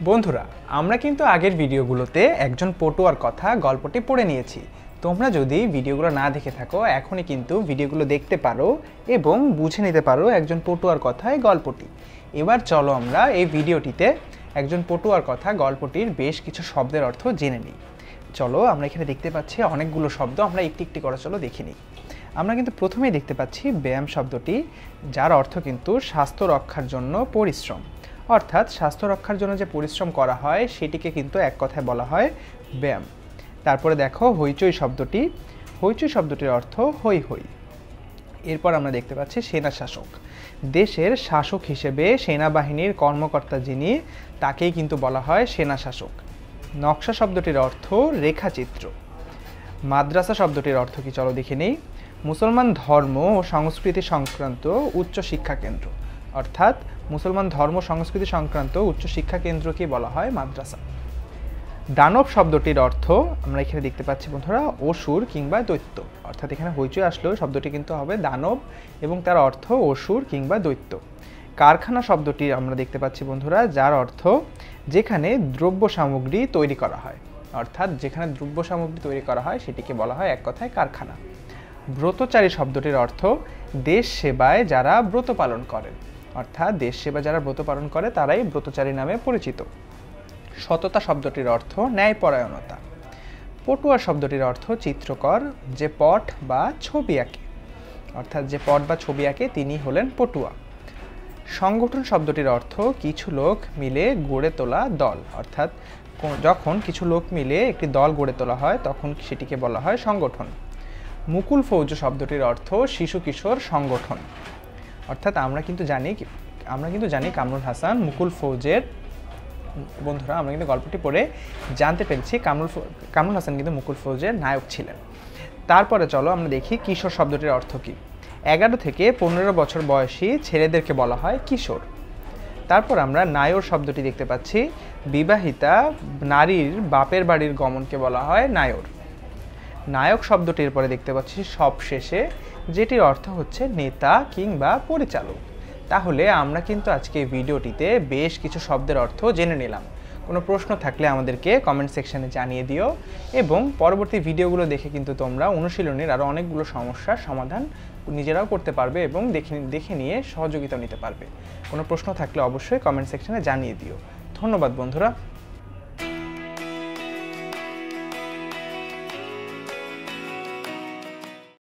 বন্ধুরা, আমরা কিন্তু আগের ভিডিওগুলোতে একজন পটুয়ার কথা গল্পটি পড়ে নিয়েছি। তোমরা যদি ভিডিওগুলো না দেখে থাকো, এখনই কিন্তু ভিডিওগুলো দেখতে পারো এবং বুঝে নিতে পারো একজন পটুয়ার কথা এই গল্পটি। এবার চলো আমরা এই ভিডিওটিতে একজন পটুয়ার কথা গল্পটির বেশ কিছু শব্দের অর্থ জেনে নিই। চলো, আমরা এখানে দেখতে পাচ্ছি অনেকগুলো শব্দ, আমরা একটি একটি করে চলো দেখে নিই। আমরা কিন্তু প্রথমেই দেখতে পাচ্ছি ব্যায়াম শব্দটি, যার অর্থ কিন্তু স্বাস্থ্য রক্ষার জন্য পরিশ্রম। অর্থাৎ স্বাস্থ্য রক্ষার জন্য যে পরিশ্রম করা হয়, সেটিকে কিন্তু এক কথায় বলা হয় ব্যায়াম। তারপরে দেখো হইচই শব্দটি। হইচই শব্দটির অর্থ হই হই। এরপর আমরা দেখতে পাচ্ছি সেনা শাসক দেশের শাসক হিসেবে সেনাবাহিনীর কর্মকর্তা যিনি, তাকেই কিন্তু বলা হয় সেনা শাসক নকশা শব্দটির অর্থ রেখাচিত্র। মাদ্রাসা শব্দটির অর্থ কি? চলো দেখে নেই। মুসলমান ধর্ম ও সংস্কৃতি সংক্রান্ত উচ্চ শিক্ষা কেন্দ্র। অর্থাৎ মুসলমান ধর্ম সংস্কৃতি সংক্রান্ত উচ্চ শিক্ষা কেন্দ্রকে বলা হয় মাদ্রাসা। দানব শব্দটির অর্থ আমরা এখানে দেখতে পাচ্ছি বন্ধুরা, অসুর কিংবা দৈত্য। অর্থাৎ এখানে হইচই আসলেও শব্দটি কিন্তু হবে দানব এবং তার অর্থ অসুর কিংবা দৈত্য। কারখানা শব্দটি আমরা দেখতে পাচ্ছি বন্ধুরা, যার অর্থ যেখানে দ্রব্য সামগ্রী তৈরি করা হয়। অর্থাৎ যেখানে দ্রব্য সামগ্রী তৈরি করা হয়, সেটিকে বলা হয় এক কথায় কারখানা। ব্রতচারী শব্দটির অর্থ দেশ সেবায় যারা ব্রত পালন করেন। অর্থাৎ দেশ সেবা যারা ব্রত পালন করে, তারাই ব্রতচারী নামে পরিচিত। সততা শব্দটির অর্থ ন্যায়পরায়ণতা। পটুয়া শব্দটির অর্থ চিত্রকর, যে পট বা ছবি আঁকে। অর্থাৎ যে পট বা ছবি আঁকে, তিনি হলেন পটুয়া। সংগঠন শব্দটির অর্থ কিছু লোক মিলে গড়ে তোলা দল। অর্থাৎ যখন কিছু লোক মিলে একটি দল গড়ে তোলা হয়, তখন সেটিকে বলা হয় সংগঠন। মুকুল ফৌজ শব্দটির অর্থ শিশু কিশোর সংগঠন। অর্থাৎ আমরা কিন্তু জানি আমরা কিন্তু জানি কামরুল হাসান, মুকুল ফৌজের, বন্ধুরা, আমরা কিন্তু গল্পটি পড়ে জানতে পেরেছি কামরুল কামরুল হাসান কিন্তু মুকুল ফৌজের নায়ক ছিলেন। তারপরে চলো আমরা দেখি কিশোর শব্দটির অর্থ কী। এগারো থেকে পনেরো বছর বয়সী ছেলেদেরকে বলা হয় কিশোর। তারপর আমরা নায়র শব্দটি দেখতে পাচ্ছি, বিবাহিতা নারীর বাপের বাড়ির গমনকে বলা হয় নায়র। নায়ক শব্দটির পরে দেখতে পাচ্ছি সবশেষে, যেটির অর্থ হচ্ছে নেতা কিংবা পরিচালক। তাহলে আমরা কিন্তু আজকে ভিডিওটিতে বেশ কিছু শব্দের অর্থ জেনে নিলাম। কোনো প্রশ্ন থাকলে আমাদেরকে কমেন্ট সেকশানে জানিয়ে দিও এবং পরবর্তী ভিডিওগুলো দেখে কিন্তু তোমরা অনুশীলনের আরও অনেকগুলো সমস্যার সমাধান নিজেরাও করতে পারবে এবং দেখে দেখে নিয়ে সহযোগিতা নিতে পারবে। কোনো প্রশ্ন থাকলে অবশ্যই কমেন্ট সেকশানে জানিয়ে দিও। ধন্যবাদ বন্ধুরা।